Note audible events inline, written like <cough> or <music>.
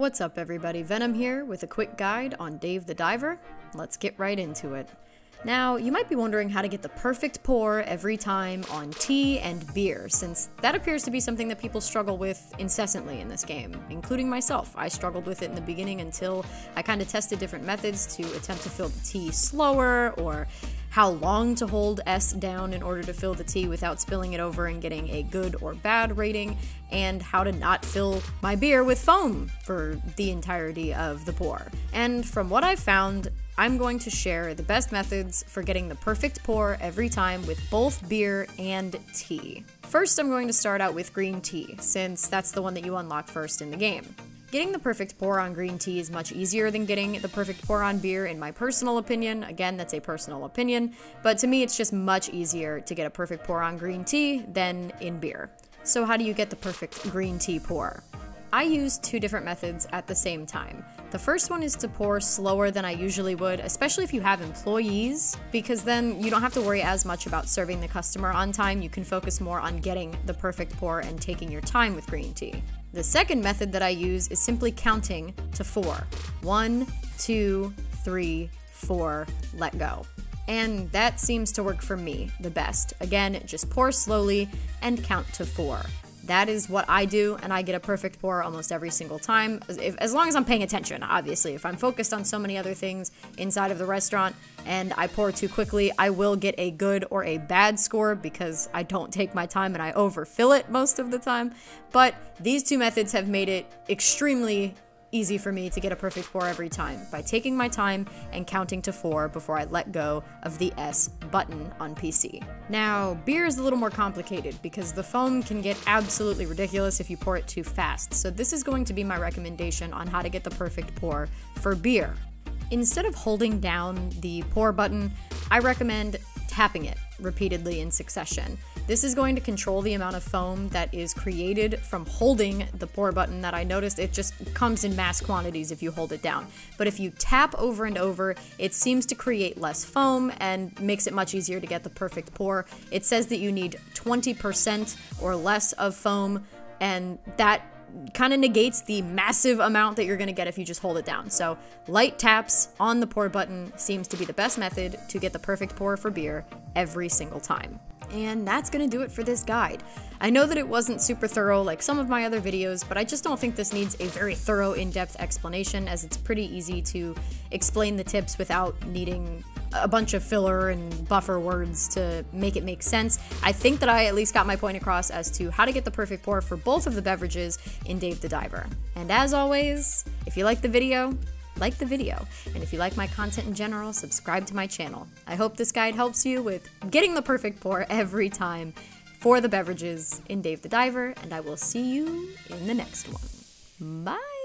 What's up, everybody? Venom here with a quick guide on Dave the Diver. Let's get right into it. Now, you might be wondering how to get the perfect pour every time on tea and beer, since that appears to be something that people struggle with incessantly in this game, including myself. I struggled with it in the beginning until I kind of tested different methods to attempt to fill the tea slower or how long to hold S down in order to fill the tea without spilling it over and getting a good or bad rating, and how to not fill my beer with foam for the entirety of the pour. And from what I've found, I'm going to share the best methods for getting the perfect pour every time with both beer and tea. First, I'm going to start out with green tea, since that's the one that you unlock first in the game. Getting the perfect pour on green tea is much easier than getting the perfect pour on beer, in my personal opinion. Again, that's a personal opinion, but to me, it's just much easier to get a perfect pour on green tea than in beer. So, how do you get the perfect green tea pour? I use two different methods at the same time. The first one is to pour slower than I usually would, especially if you have employees, because then you don't have to worry as much about serving the customer on time. You can focus more on getting the perfect pour and taking your time with green tea. The second method that I use is simply counting to four. One, two, three, four, let go. And that seems to work for me the best. Again, just pour slowly and count to four. That is what I do, and I get a perfect pour almost every single time, if, as long as I'm paying attention, obviously. If I'm focused on so many other things inside of the restaurant and I pour too quickly, I will get a good or a bad score because I don't take my time and I overfill it most of the time. But these two methods have made it extremely easy for me to get a perfect pour every time by taking my time and counting to four before I let go of the S button on PC. Now, beer is a little more complicated because the foam can get absolutely ridiculous if you pour it too fast, so this is going to be my recommendation on how to get the perfect pour for beer. Instead of holding down the pour button, I recommend tapping it repeatedly in succession. This is going to control the amount of foam that is created from holding the pour button that I noticed it just comes in mass quantities if you hold it down. But if you tap over and over, it seems to create less foam and makes it much easier to get the perfect pour. It says that you need 20% or less of foam and that kind of negates the massive amount that you're going to get if you just hold it down. So, light taps on the pour button seems to be the best method to get the perfect pour for beer every single time. And that's gonna do it for this guide. I know that it wasn't super thorough like some of my other videos, but I just don't think this needs a very thorough, in-depth explanation as it's pretty easy to explain the tips without needing a bunch of filler and buffer words to make it make sense. I think that I at least got my point across as to how to get the perfect pour for both of the beverages in Dave the Diver. And as always, if you like the video, like the video. And if you like my content in general, subscribe to my channel. I hope this guide helps you with getting the perfect pour <laughs> every time for the beverages in Dave the Diver, and I will see you in the next one. Bye!